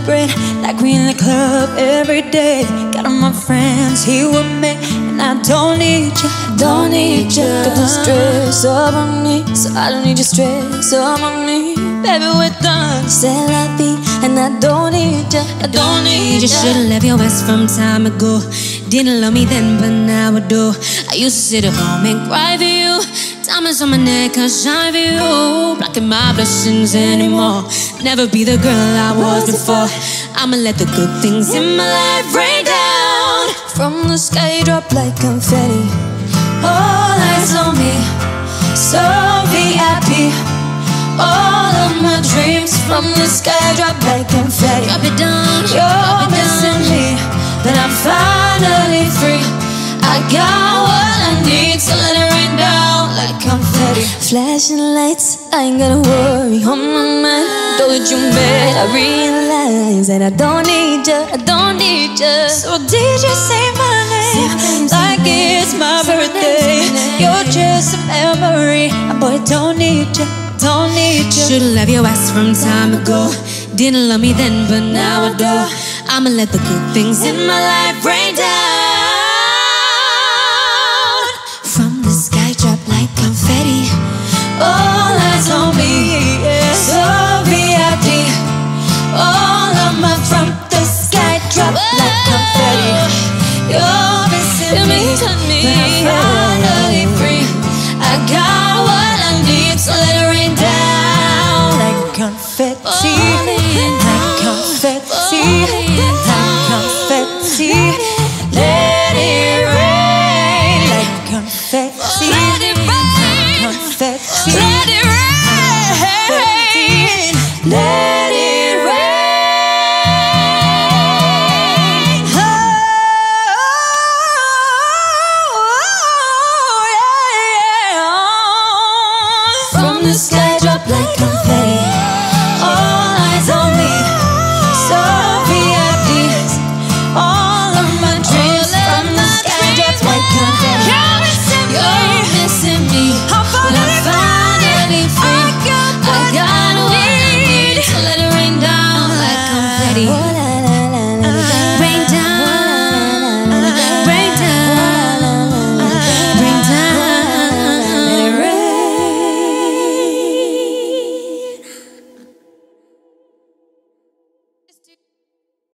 celebrate like we in the club every day. Got all my friends here with me, and I don't need you, don't need you. Got the stress up on me, so I don't need your stress up on me. Baby, we're done. C'est la vie, and I don't need you, I don't need You you. should've left your ass from time ago. Didn't love me then, but now I do. I used to sit at home and cry for you. Diamonds on my neck, I shine for you. Blocking my blessings anymore. Never be the girl I was before. I'ma let the good things in my life rain down. From the sky, drop like confetti. All eyes on me, so VIP. All of my dreams from the sky drop like confetti. Drop it down, You're drop it missing down. me, but I'm finally free. I got what I need, so Flashing lights, I ain't gotta worry on my mind. Though that you mad, I realize that I don't need you, I don't need you. So did you say my name like it's my birthday? You're just a memory, boy. Don't need you, don't need you. Should've left your ass from time ago. Didn't love me then, but now I do. I'ma let the good things in my life rain down. confetti, like confetti. Let it rain like confetti, like confetti. Let it rain. Let it rain. Oh, oh, oh, yeah, yeah. From the sky, drop like confetti.